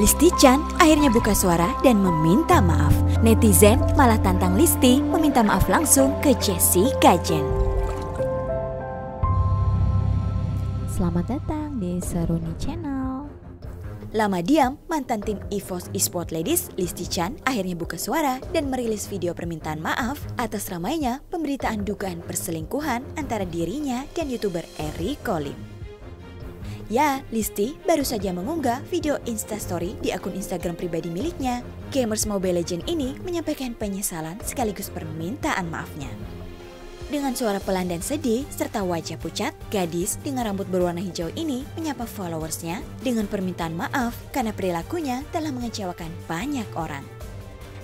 Listi Chan akhirnya buka suara dan meminta maaf. Netizen malah tantang Listi meminta maaf langsung ke Jessica Jen. Selamat datang di Seruni Channel. Lama diam, mantan tim EVOS Esport Ladies, Listi Chan, akhirnya buka suara dan merilis video permintaan maaf atas ramainya pemberitaan dugaan perselingkuhan antara dirinya dan YouTuber Eri Kolim. Ya, Listi baru saja mengunggah video instastory di akun Instagram pribadi miliknya. Gamers Mobile Legend ini menyampaikan penyesalan sekaligus permintaan maafnya. Dengan suara pelan dan sedih serta wajah pucat, gadis dengan rambut berwarna hijau ini menyapa followersnya dengan permintaan maaf karena perilakunya telah mengecewakan banyak orang.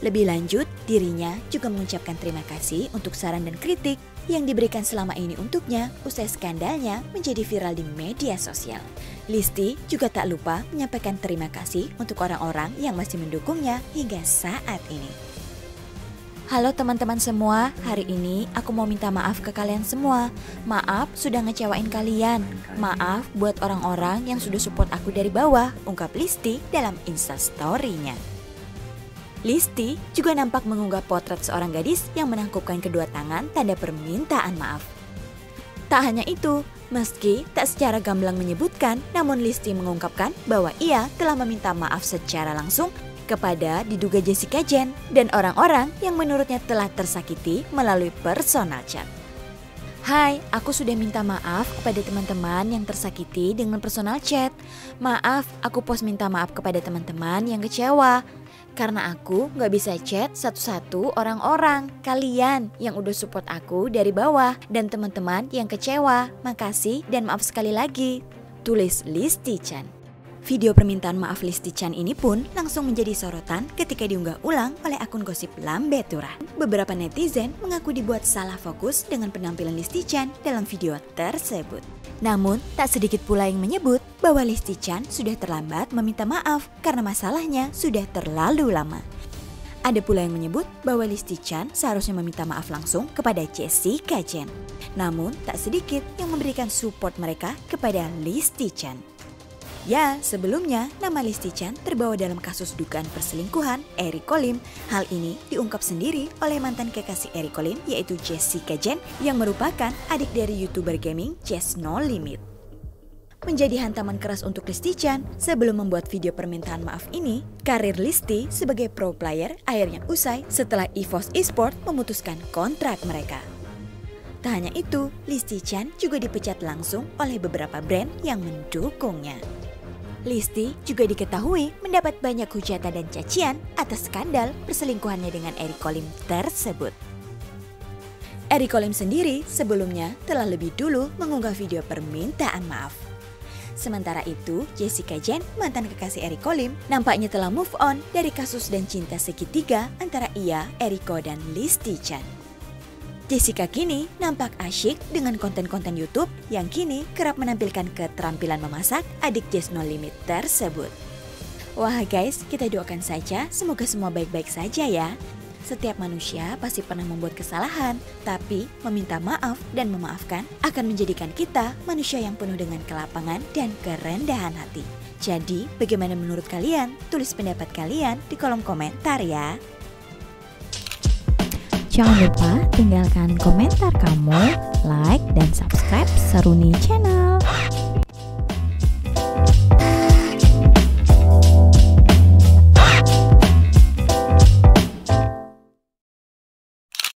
Lebih lanjut, dirinya juga mengucapkan terima kasih untuk saran dan kritik yang diberikan selama ini untuknya usai skandalnya menjadi viral di media sosial. Listi juga tak lupa menyampaikan terima kasih untuk orang-orang yang masih mendukungnya hingga saat ini. Halo teman-teman semua, hari ini aku mau minta maaf ke kalian semua. Maaf sudah ngecewain kalian. Maaf buat orang-orang yang sudah support aku dari bawah, ungkap Listi dalam instastory-nya. Listi juga nampak mengunggah potret seorang gadis yang menangkupkan kedua tangan tanda permintaan maaf. Tak hanya itu, meski tak secara gamblang menyebutkan, namun Listi mengungkapkan bahwa ia telah meminta maaf secara langsung kepada diduga Jessica Jen dan orang-orang yang menurutnya telah tersakiti melalui personal chat. Hai, aku sudah minta maaf kepada teman-teman yang tersakiti dengan personal chat. Maaf, aku post minta maaf kepada teman-teman yang kecewa. Karena aku gak bisa chat satu-satu orang-orang, kalian yang udah support aku dari bawah, dan teman-teman yang kecewa. Makasih dan maaf sekali lagi. Tulis Listi Chan. Video permintaan maaf Listi Chan ini pun langsung menjadi sorotan ketika diunggah ulang oleh akun gosip Lambe Turah. Beberapa netizen mengaku dibuat salah fokus dengan penampilan Listi Chan dalam video tersebut. Namun, tak sedikit pula yang menyebut bahwa Listi Chan sudah terlambat meminta maaf karena masalahnya sudah terlalu lama. Ada pula yang menyebut bahwa Listi Chan seharusnya meminta maaf langsung kepada Jessica Chen. Namun, tak sedikit yang memberikan support mereka kepada Listi Chan. Ya, sebelumnya nama Listi Chan terbawa dalam kasus dugaan perselingkuhan Eric Kolim. Hal ini diungkap sendiri oleh mantan kekasih Eric Kolim yaitu Jessica Jen yang merupakan adik dari YouTuber gaming Jess No Limit. Menjadi hantaman keras untuk Listi Chan sebelum membuat video permintaan maaf ini, karir Listi sebagai pro player akhirnya usai setelah EVOS Esport memutuskan kontrak mereka. Tak hanya itu, Listi Chan juga dipecat langsung oleh beberapa brand yang mendukungnya. Listi juga diketahui mendapat banyak hujatan dan cacian atas skandal perselingkuhannya dengan Eric Kolim tersebut. Eric Kolim sendiri sebelumnya telah lebih dulu mengunggah video permintaan maaf. Sementara itu, Jessica Jen, mantan kekasih Eric Kolim, nampaknya telah move on dari kasus dan cinta segitiga antara ia, Eriko, dan Listi Chan. Jessica kini nampak asyik dengan konten-konten YouTube yang kini kerap menampilkan keterampilan memasak adik Jess No Limit tersebut. Wah guys, kita doakan saja semoga semua baik-baik saja ya. Setiap manusia pasti pernah membuat kesalahan, tapi meminta maaf dan memaafkan akan menjadikan kita manusia yang penuh dengan kelapangan dan kerendahan hati. Jadi, bagaimana menurut kalian? Tulis pendapat kalian di kolom komentar ya. Jangan lupa tinggalkan komentar kamu, like, dan subscribe Seruni Channel.